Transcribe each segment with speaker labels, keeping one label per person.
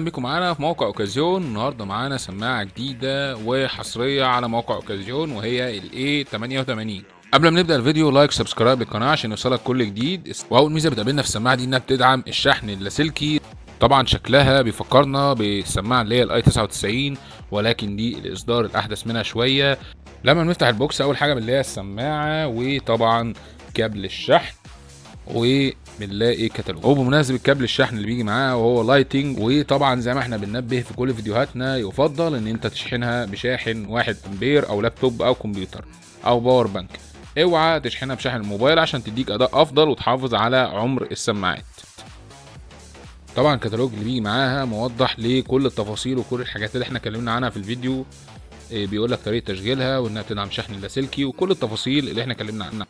Speaker 1: أهلا بيكم معانا في موقع اوكازيون. النهارده معانا سماعة جديدة وحصرية على موقع اوكازيون وهي ال A88 قبل ما نبدأ الفيديو like subscribe للقناة عشان يوصلك كل جديد. وأول ميزة بتقابلنا في السماعة دي إنها بتدعم الشحن اللاسلكي. طبعا شكلها بيفكرنا بالسماعة اللي هي ال A99 ولكن دي الإصدار الأحدث منها شوية. لما بنفتح ال box أول حاجة بنلاقي السماعة وطبعا كابل الشحن وبنلاقي كتالوج وبمناسبة كابل الشحن اللي بيجي معاه وهو Lightning وطبعا زي ما إحنا بننبه في كل فيديوهاتنا يفضل إن أنت تشحنها بشاحن 1 امبير أو لابتوب أو كمبيوتر أو power bank أوعى تشحنها بشاحن الموبايل عشان تديك أداء أفضل وتحافظ على عمر السماعات. طبعا الكتالوج اللي بيجي معاها موضح لكل التفاصيل وكل الحاجات اللي إحنا اتكلمنا عنها في الفيديو. إيه، بيقول لك طريقة تشغيلها وإنها بتدعم شحن اللاسلكي وكل التفاصيل اللي إحنا اتكلمنا عنها.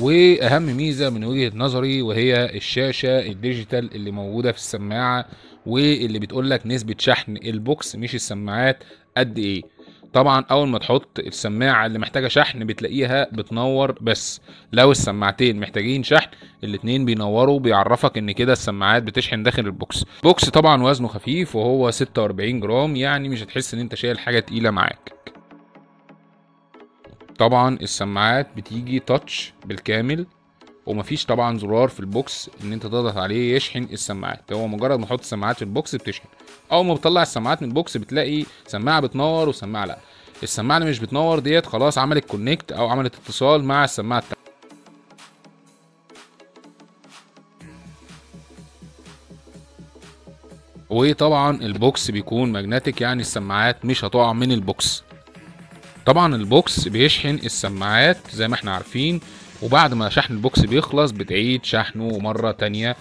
Speaker 1: وأهم ميزة من وجهة نظري وهي الشاشة ال digital اللي موجودة في السماعة واللي بتقول لك نسبة شحن ال box مش السماعات قد إيه. طبعا أول ما تحط السماعة اللي محتاجة شحن بتلاقيها بتنور بس. لو السماعتين محتاجين شحن الاتنين بينوروا بيعرفك إن كده السماعات بتشحن داخل ال box. box طبعا وزنه خفيف وهو 46 جرام يعني مش هتحس إن أنت شايل حاجة تقيلة معاك. طبعا السماعات بتيجي touch بالكامل ومفيش طبعا زرار في ال box إن أنت تضغط عليه يشحن السماعات. هو مجرد ما تحط السماعات في ال box بتشحن. أول ما بتطلع السماعات من ال box بتلاقي سماعة بتنور وسماعة لأ. السماعة اللي مش بتنور ديت خلاص عملت connect أو عملت اتصال مع السماعة التانية. وطبعا ال box بيكون magnetic يعني السماعات مش هتقع من ال box. طبعا ال box بيشحن السماعات زي ما إحنا عارفين وبعد ما شحن ال box بيخلص بتعيد شحنه مرة تانية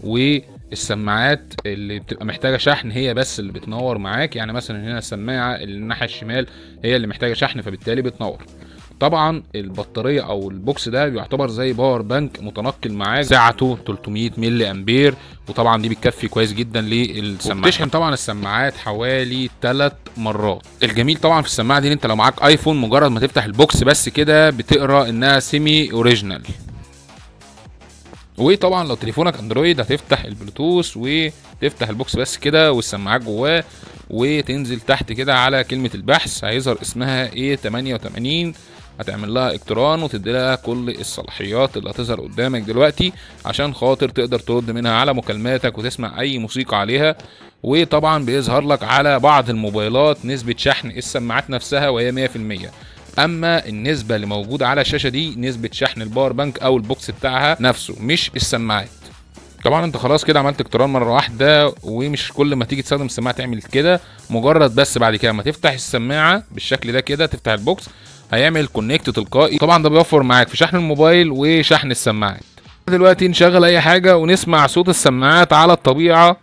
Speaker 1: والسماعات اللي بتبقى محتاجة شحن هي بس اللي بتنور معاك. يعني مثلا هنا السماعة اللي الناحية الشمال هي اللي محتاجة شحن فبالتالي بتنور. طبعا البطارية أو ال box ده بيعتبر زي power bank متنقل معاك سعته 300 ملي أمبير وطبعا دي بتكفي كويس جدا للسماعات بتشحن طبعا السماعات حوالي 3 مرات. الجميل طبعا في السماعة دي أنت لو معاك iPhone مجرد ما تفتح ال box بس كده بتقرأ إنها semi original وطبعا لو تليفونك Android هتفتح البلوتوث وتفتح ال box بس كده والسماعات جواه وتنزل تحت كده على كلمة البحث هيظهر اسمها A88 هتعمل لها إقتران وتدي لها كل الصلاحيات اللي هتظهر قدامك دلوقتي عشان خاطر تقدر ترد منها على مكالماتك وتسمع أي موسيقى عليها. وطبعا بيظهر لك على بعض الموبايلات نسبة شحن السماعات نفسها وهي 100% أما النسبة اللي موجودة على الشاشة دي نسبة شحن ال power bank أو ال box بتاعها نفسه مش السماعات. طبعا أنت خلاص كده عملت إقتران مرة واحدة ومش كل ما تيجي تستخدم السماعة تعمل كده مجرد بس بعد كده ما تفتح السماعة بالشكل ده كده تفتح ال box هيعمل connect تلقائي. طبعا ده بيوفر معاك في شحن الموبايل وشحن السماعات. دلوقتي نشغل أي حاجة ونسمع صوت السماعات على الطبيعة.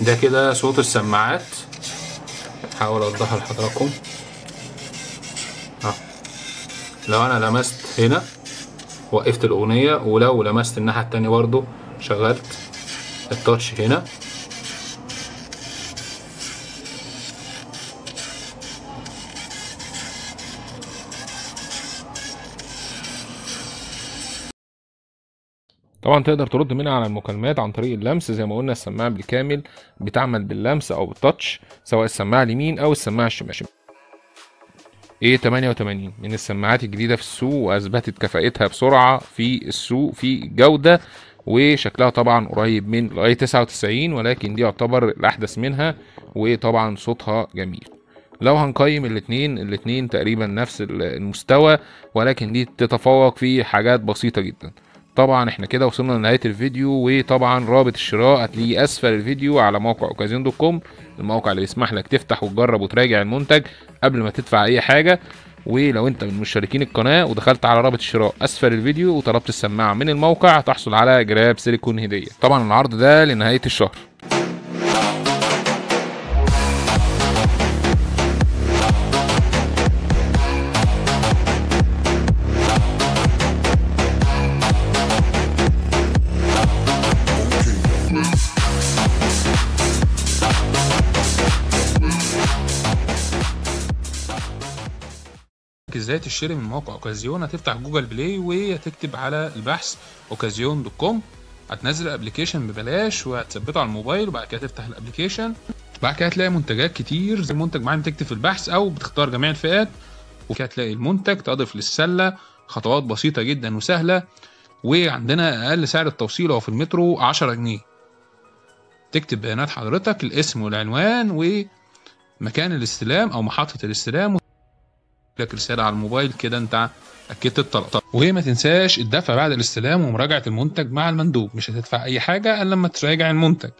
Speaker 1: ده كده صوت السماعات. حاول اوضحها لحضراتكم. آه لو أنا لمست هنا وقفت الأغنية ولو لمست الناحية التانية برضو شغلت التاتش هنا. طبعا تقدر ترد منها على المكالمات عن طريق اللمس زي ما قلنا السماعة بالكامل بتعمل باللمس أو بالتاتش سواء السماعة اليمين أو السماعة الشمال. إيه 88 من السماعات الجديدة في السوق وأثبتت كفاءتها بسرعة في السوق في جودة وشكلها طبعا قريب من الاي 99 ولكن دي يعتبر الأحدث منها وطبعا صوتها جميل. لو هنقيم الاتنين الاتنين تقريبا نفس المستوى ولكن دي تتفوق في حاجات بسيطة جدا. طبعا إحنا كده وصلنا لنهاية الفيديو وطبعا رابط الشراء هتلاقيه أسفل الفيديو على موقع اوكازيون dot com الموقع اللي يسمح لك تفتح وتجرب وتراجع المنتج قبل ما تدفع أي حاجة. ولو أنت من مشتركين القناة ودخلت على رابط الشراء أسفل الفيديو وطلبت السماعة من الموقع هتحصل على جراب سيليكون هدية. طبعا العرض ده لنهاية الشهر. إزاي تشتري من موقع اوكازيون؟ هتفتح Google Play وهتكتب على البحث اوكازيون dot com. هتنزل ال application ببلاش وهتثبته على الموبايل وبعد كده تفتح ال application بعد كده هتلاقي منتجات كتير زي منتج معين بتكتب في البحث أو بتختار جميع الفئات. وكده هتلاقي المنتج تضيف للسلة. خطوات بسيطة جدا وسهلة. وعندنا أقل سعر التوصيل هو في المترو 10 جنيه. تكتب بيانات حضرتك الاسم والعنوان ومكان الاستلام أو محطة الاستلام. لك رسالة على الموبايل كده انت اكدت الطلب. وما تنساش الدفع بعد الاستلام ومراجعة المنتج مع المندوب. مش هتدفع أي حاجة إلا لما تراجع المنتج.